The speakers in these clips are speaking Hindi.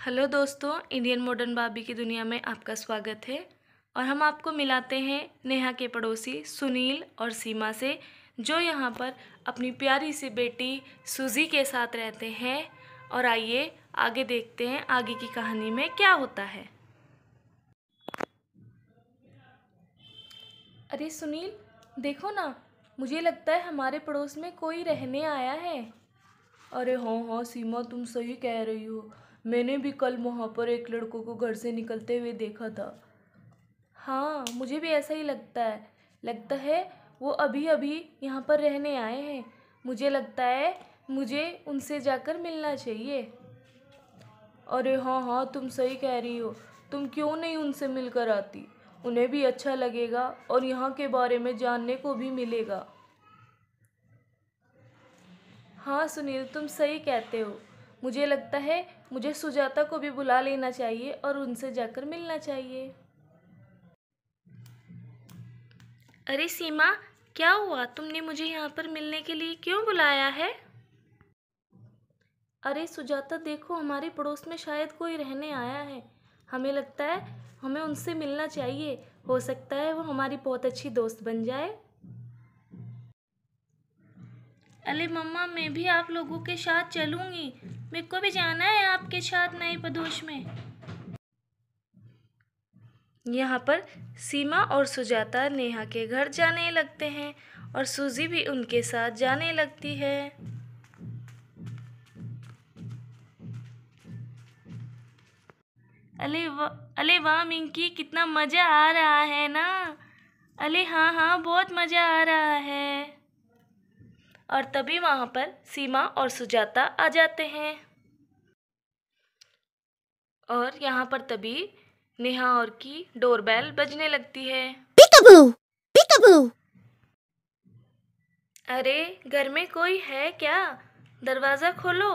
हेलो दोस्तों, इंडियन मॉडर्न बाबी की दुनिया में आपका स्वागत है और हम आपको मिलाते हैं नेहा के पड़ोसी सुनील और सीमा से, जो यहाँ पर अपनी प्यारी सी बेटी सुजी के साथ रहते हैं। और आइए, आगे देखते हैं आगे की कहानी में क्या होता है। अरे सुनील, देखो ना, मुझे लगता है हमारे पड़ोस में कोई रहने आया है। अरे हाँ हाँ सीमा, तुम सही कह रही हो। मैंने भी कल वहाँ पर एक लड़कों को घर से निकलते हुए देखा था। हाँ मुझे भी ऐसा ही लगता है। लगता है वो अभी अभी यहाँ पर रहने आए हैं। मुझे लगता है मुझे उनसे जाकर मिलना चाहिए। अरे हाँ हाँ तुम सही कह रही हो। तुम क्यों नहीं उनसे मिलकर आती? उन्हें भी अच्छा लगेगा और यहाँ के बारे में जानने को भी मिलेगा। हाँ सुनील, तुम सही कहते हो। मुझे लगता है मुझे सुजाता को भी बुला लेना चाहिए और उनसे जाकर मिलना चाहिए। अरे सीमा क्या हुआ? तुमने मुझे यहाँ पर मिलने के लिए क्यों बुलाया है? अरे सुजाता देखो हमारे पड़ोस में शायद कोई रहने आया है। हमें लगता है हमें उनसे मिलना चाहिए। हो सकता है वो हमारी बहुत अच्छी दोस्त बन जाए। अरे मम्मा मैं भी आप लोगों के साथ चलूँगी। मेरे को भी जाना है आपके साथ नए पदोश में। यहाँ पर सीमा और सुजाता नेहा के घर जाने लगते हैं और सूजी भी उनके साथ जाने लगती है। अले वाह अले वाह मिंकी कितना मज़ा आ रहा है ना? अले हाँ हाँ बहुत मज़ा आ रहा है। और तभी वहाँ पर सीमा और सुजाता आ जाते हैं। और यहाँ पर तभी नेहा और की डोरबेल बजने लगती है। Peekaboo! Peekaboo! अरे घर में कोई है क्या? दरवाज़ा खोलो।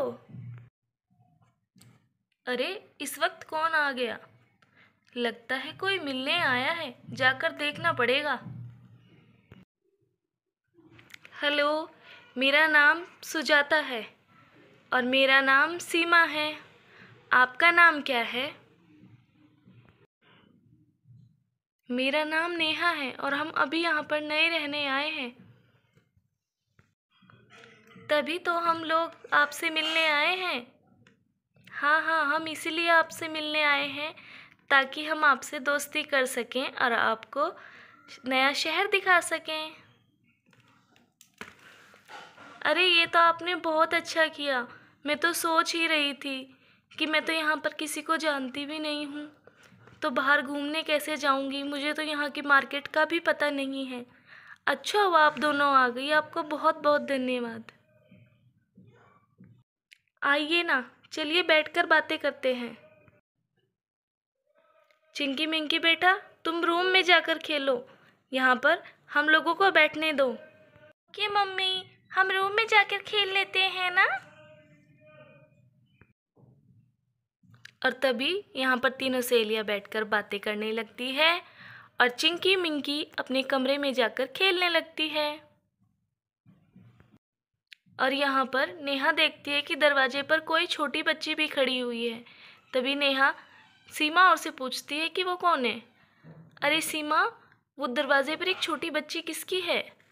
अरे इस वक्त कौन आ गया? लगता है कोई मिलने आया है जाकर देखना पड़ेगा। हेलो मेरा नाम सुजाता है और मेरा नाम सीमा है। आपका नाम क्या है? मेरा नाम नेहा है और हम अभी यहाँ पर नए रहने आए हैं। तभी तो हम लोग आपसे मिलने आए हैं। हाँ हाँ हम इसीलिए आपसे मिलने आए हैं ताकि हम आपसे दोस्ती कर सकें और आपको नया शहर दिखा सकें। अरे, ये तो आपने बहुत अच्छा किया। मैं तो सोच ही रही थी कि मैं तो यहाँ पर किसी को जानती भी नहीं हूँ। तो बाहर घूमने कैसे जाऊँगी? मुझे तो यहाँ की मार्केट का भी पता नहीं है। अच्छा हुआ आप दोनों आ गई। आपको बहुत बहुत धन्यवाद। आइए ना, चलिए बैठकर बातें करते हैं। चिंकी मिंकी बेटा, तुम रूम में जाकर खेलो। यहाँ पर हम लोगों को बैठने दो। कि मम्मी। हम रूम में जाकर खेल लेते हैं ना? और तभी यहाँ पर तीनों सहेलियाँ बैठकर बातें करने लगती है और चिंकी मिंकी अपने कमरे में जाकर खेलने लगती है। और यहाँ पर नेहा देखती है कि दरवाजे पर कोई छोटी बच्ची भी खड़ी हुई है। तभी नेहा सीमा और से पूछती है कि वो कौन है? अरे सीमा, वो दरवाजे पर एक छोटी बच्ची किसकी है?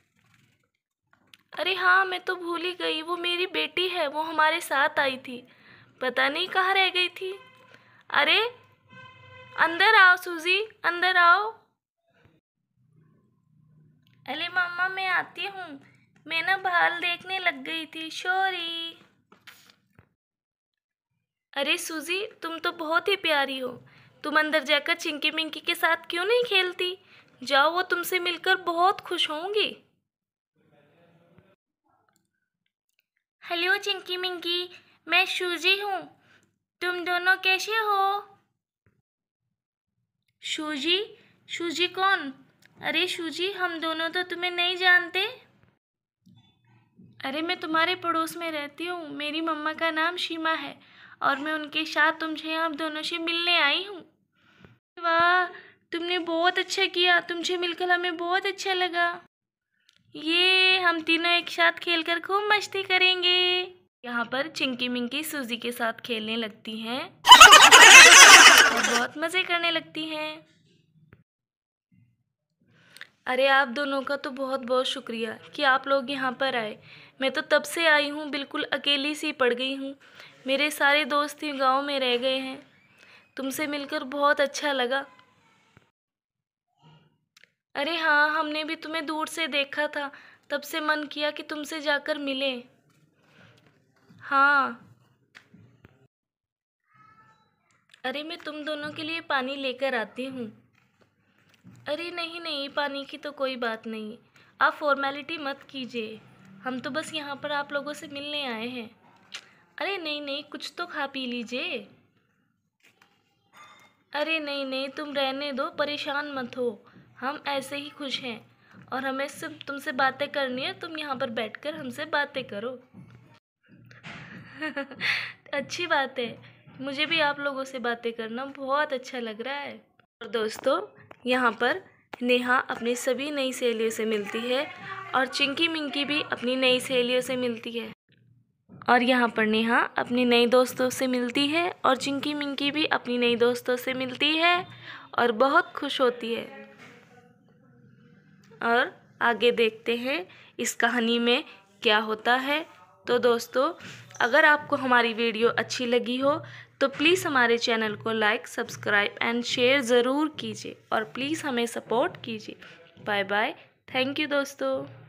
अरे हाँ मैं तो भूल ही गई। वो मेरी बेटी है, वो हमारे साथ आई थी। पता नहीं कहाँ रह गई थी। अरे, अंदर आओ सूजी, अंदर आओ। अरे मामा, मैं आती हूँ। मैं ना बाहर देखने लग गई थी शोरी अरे सूजी, तुम तो बहुत ही प्यारी हो। तुम अंदर जाकर चिंकी मिंकी के साथ क्यों नहीं खेलती? जाओ, वो तुमसे मिलकर बहुत खुश होंगी। हेलो चिंकी मिंकी, मैं सूजी हूँ। तुम दोनों कैसे हो? सूजी सूजी कौन? अरे सूजी हम दोनों तो तुम्हें नहीं जानते। अरे मैं तुम्हारे पड़ोस में रहती हूँ, मेरी मम्मा का नाम शीमा है, और मैं उनके साथ तुमसे आप दोनों से मिलने आई हूँ। वाह, तुमने बहुत अच्छा किया, तुमसे मिलकर हमें बहुत अच्छा लगा। ये हम तीनों एक साथ खेलकर खूब मस्ती करेंगे। यहाँ पर चिंकी मिंकी सूजी के साथ खेलने लगती हैं और बहुत मज़े करने लगती हैं। अरे आप दोनों का तो बहुत बहुत शुक्रिया कि आप लोग यहाँ पर आए। मैं तो तब से आई हूँ, बिल्कुल अकेली सी पड़ गई हूँ। मेरे सारे दोस्त ही गाँव में रह गए हैं। तुमसे मिलकर बहुत अच्छा लगा। अरे हाँ हमने भी तुम्हें दूर से देखा था। तब से मन किया कि तुमसे जाकर मिले। हाँ। अरे, मैं तुम दोनों के लिए पानी लेकर आती हूँ। अरे, नहीं नहीं, पानी की तो कोई बात नहीं। आप फॉर्मेलिटी मत कीजिए। हम तो बस यहाँ पर आप लोगों से मिलने आए हैं। अरे, नहीं नहीं, कुछ तो खा पी लीजिए। अरे, नहीं नहीं, तुम रहने दो, परेशान मत हो। हम ऐसे ही खुश हैं। और हमें सिर्फ़ तुमसे बातें करनी है, तुम यहाँ पर बैठकर हमसे बातें करो। अच्छी बात है। मुझे भी आप लोगों से बातें करना बहुत अच्छा लग रहा है। और दोस्तों, यहाँ पर नेहा अपनी सभी नई सहेलियों से मिलती है और चिंकी मिंकी भी अपनी नई सहेलियों से मिलती है। और यहाँ पर नेहा अपनी नई दोस्तों से मिलती है और चिंकी मिंकी भी अपनी नई दोस्तों से मिलती है और बहुत खुश होती है। और आगे देखते हैं इस कहानी में क्या होता है। तो दोस्तों, अगर आपको हमारी वीडियो अच्छी लगी हो तो प्लीज़ हमारे चैनल को लाइक, सब्सक्राइब एंड शेयर ज़रूर कीजिए और प्लीज़ हमें सपोर्ट कीजिए। Bye bye. थैंक यू दोस्तों।